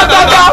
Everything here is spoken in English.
da da da.